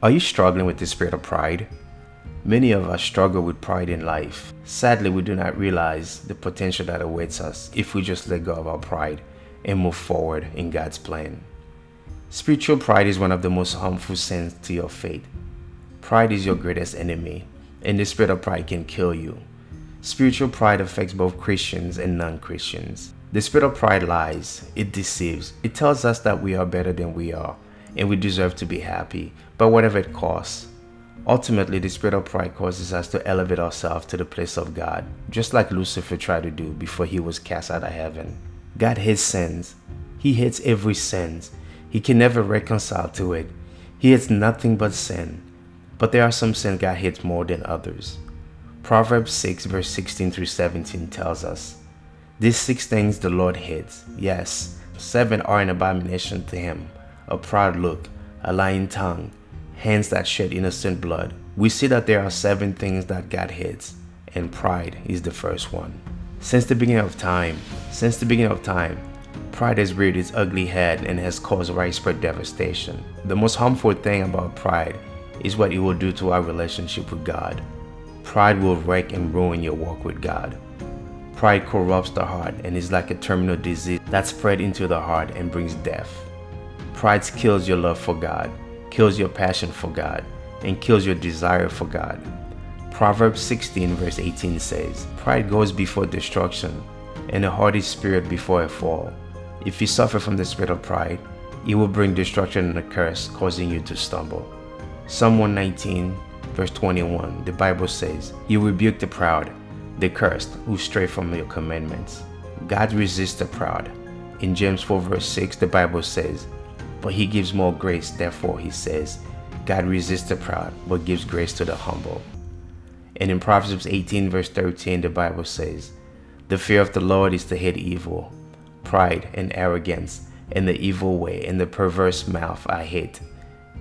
Are you struggling with the spirit of pride? Many of us struggle with pride in life. Sadly, we do not realize the potential that awaits us if we just let go of our pride and move forward in God's plan. Spiritual pride is one of the most harmful sins to your faith. Pride is your greatest enemy, and the spirit of pride can kill you. Spiritual pride affects both Christians and non Christians. The spirit of pride lies, it deceives, it tells us that we are better than we are and we deserve to be happy, but whatever it costs. Ultimately, the spirit of pride causes us to elevate ourselves to the place of God, just like Lucifer tried to do before he was cast out of heaven. God hates sins. He hates every sin. He can never reconcile to it. He hates nothing but sin. But there are some sins God hates more than others. Proverbs 6 verse 16 through 17 tells us, These six things the Lord hates. Yes, seven are an abomination to him a proud look, a lying tongue, hands that shed innocent blood. We see that there are seven things that God hates, and pride is the first one. Since the beginning of time, since the beginning of time, pride has reared its ugly head and has caused widespread devastation. The most harmful thing about pride is what it will do to our relationship with God. Pride will wreck and ruin your walk with God. Pride corrupts the heart and is like a terminal disease that spread into the heart and brings death. Pride kills your love for God, kills your passion for God, and kills your desire for God. Proverbs 16 verse 18 says, Pride goes before destruction, and a haughty spirit before a fall. If you suffer from the spirit of pride, it will bring destruction and a curse, causing you to stumble. Psalm 119 verse 21, the Bible says, You rebuke the proud, the cursed, who stray from your commandments. God resists the proud. In James 4 verse 6, the Bible says, but he gives more grace. Therefore, he says, God resists the proud, but gives grace to the humble. And in Proverbs 18, verse 13, the Bible says, The fear of the Lord is to hate evil, pride and arrogance, and the evil way, and the perverse mouth I hate.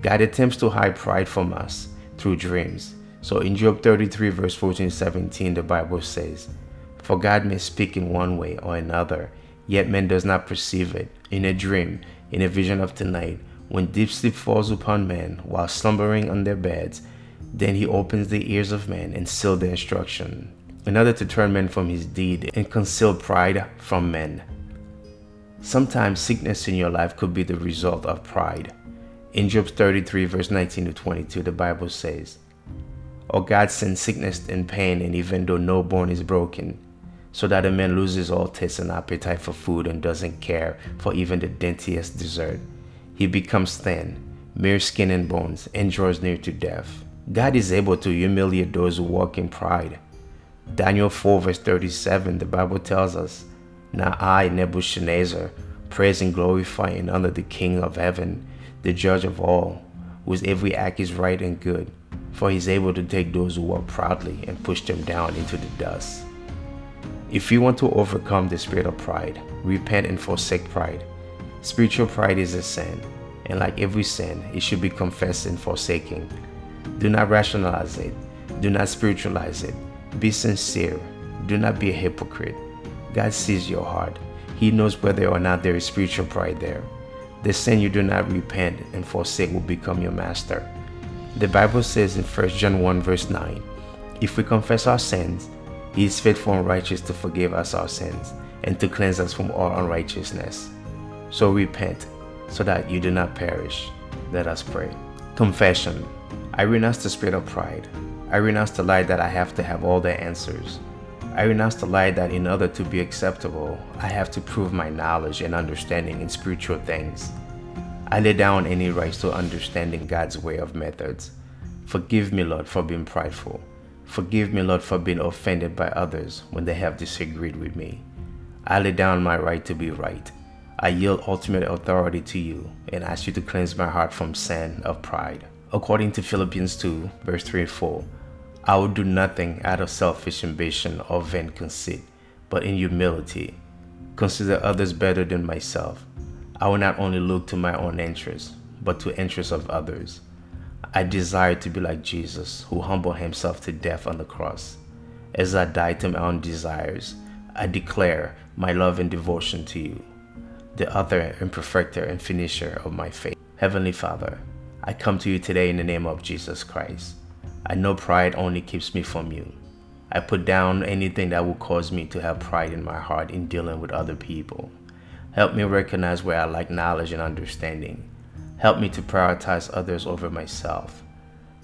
God attempts to hide pride from us through dreams. So in Job 33, verse 14 17, the Bible says, For God may speak in one way or another, yet man does not perceive it. In a dream, in a vision of the night, when deep sleep falls upon men while slumbering on their beds, then he opens the ears of men and seals their instruction, in order to turn men from his deed and conceal pride from men. Sometimes sickness in your life could be the result of pride. In Job 33, verse 19 to 22, the Bible says, Or God sends sickness and pain, and even though no bone is broken, so that a man loses all taste and appetite for food and doesn't care for even the daintiest dessert. He becomes thin, mere skin and bones, and draws near to death. God is able to humiliate those who walk in pride. Daniel 4 verse 37, the Bible tells us, Now I, Nebuchadnezzar, praise and glorify and honor the King of heaven, the judge of all, whose every act is right and good, for he is able to take those who walk proudly and push them down into the dust. If you want to overcome the spirit of pride, repent and forsake pride. Spiritual pride is a sin, and like every sin, it should be confessed and forsaken. Do not rationalize it. Do not spiritualize it. Be sincere. Do not be a hypocrite. God sees your heart. He knows whether or not there is spiritual pride there. The sin you do not repent and forsake will become your master. The Bible says in 1 John 1 verse 9, If we confess our sins, he is faithful and righteous to forgive us our sins and to cleanse us from all unrighteousness. So repent so that you do not perish. Let us pray. Confession. I renounce the spirit of pride. I renounce the lie that I have to have all the answers. I renounce the lie that in order to be acceptable, I have to prove my knowledge and understanding in spiritual things. I lay down any rights to understanding God's way of methods. Forgive me, Lord, for being prideful. Forgive me, Lord, for being offended by others when they have disagreed with me. I lay down my right to be right. I yield ultimate authority to you and ask you to cleanse my heart from sin of pride. According to Philippians 2, verse 3 and 4, I will do nothing out of selfish ambition or vain conceit, but in humility. Consider others better than myself. I will not only look to my own interests, but to interests of others. I desire to be like Jesus, who humbled himself to death on the cross. As I die to my own desires, I declare my love and devotion to you, the author and perfecter and finisher of my faith. Heavenly Father, I come to you today in the name of Jesus Christ. I know pride only keeps me from you. I put down anything that will cause me to have pride in my heart in dealing with other people. Help me recognize where I lack knowledge and understanding. Help me to prioritize others over myself.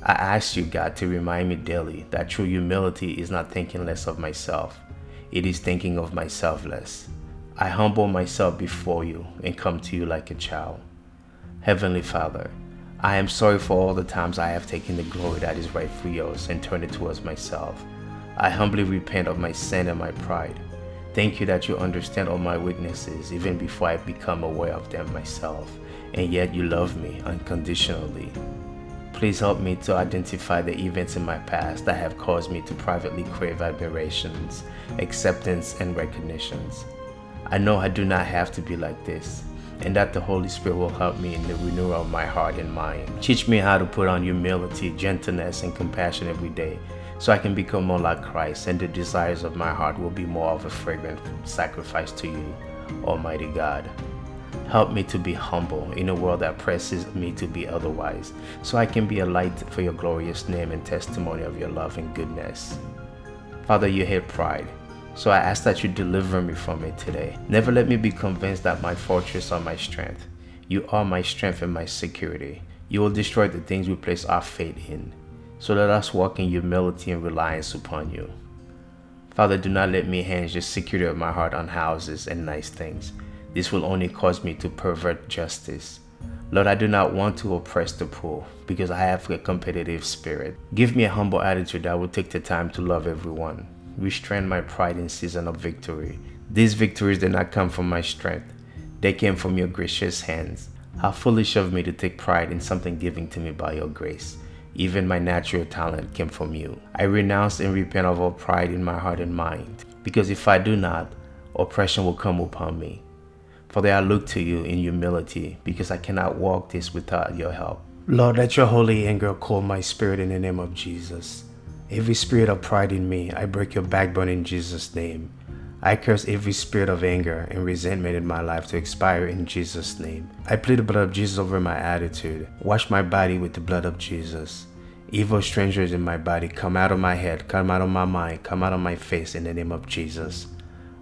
I ask you, God, to remind me daily that true humility is not thinking less of myself, it is thinking of myself less. I humble myself before you and come to you like a child. Heavenly Father, I am sorry for all the times I have taken the glory that is rightfully yours and turned it towards myself. I humbly repent of my sin and my pride. Thank you that you understand all my weaknesses even before I become aware of them myself, and yet you love me unconditionally. Please help me to identify the events in my past that have caused me to privately crave admirations, acceptance, and recognitions. I know I do not have to be like this, and that the Holy Spirit will help me in the renewal of my heart and mind. Teach me how to put on humility, gentleness, and compassion every day so I can become more like Christ, and the desires of my heart will be more of a fragrant sacrifice to you, Almighty God. Help me to be humble in a world that presses me to be otherwise, so I can be a light for your glorious name and testimony of your love and goodness. Father, you hate pride, so I ask that you deliver me from it today. Never let me be convinced that my fortress are my strength. You are my strength and my security. You will destroy the things we place our faith in. So let us walk in humility and reliance upon you. Father, do not let me hinge the security of my heart on houses and nice things. This will only cause me to pervert justice. Lord, I do not want to oppress the poor because I have a competitive spirit. Give me a humble attitude that will take the time to love everyone. Restrain my pride in season of victory. These victories did not come from my strength. They came from your gracious hands. How foolish of me to take pride in something given to me by your grace. Even my natural talent came from you. I renounce and repent of all pride in my heart and mind, because if I do not, oppression will come upon me. For there I look to you in humility, because I cannot walk this without your help. Lord, let your holy anger cool my spirit in the name of Jesus. Every spirit of pride in me, I break your backbone in Jesus' name. I curse every spirit of anger and resentment in my life to expire in Jesus' name. I plead the blood of Jesus over my attitude. Wash my body with the blood of Jesus. Evil strangers in my body, come out of my head, come out of my mind, come out of my face in the name of Jesus.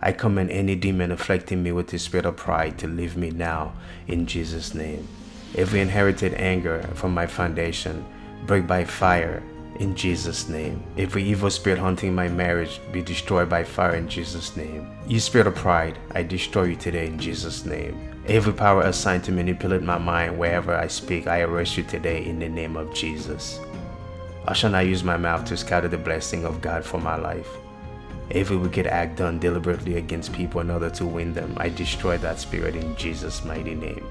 I command any demon afflicting me with the spirit of pride to leave me now in Jesus' name. Every inherited anger from my foundation, break by fire in Jesus' name. Every evil spirit haunting my marriage be destroyed by fire in Jesus' name. You spirit of pride, I destroy you today in Jesus' name. Every power assigned to manipulate my mind wherever I speak, I arrest you today in the name of Jesus. I shall not use my mouth to scatter the blessing of God for my life. Every wicked act done deliberately against people in order to win them, I destroy that spirit in Jesus' mighty name.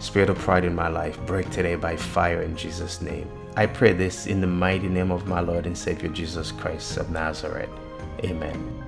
Spirit of pride in my life, break today by fire in Jesus' name. I pray this in the mighty name of my Lord and Savior Jesus Christ of Nazareth. Amen.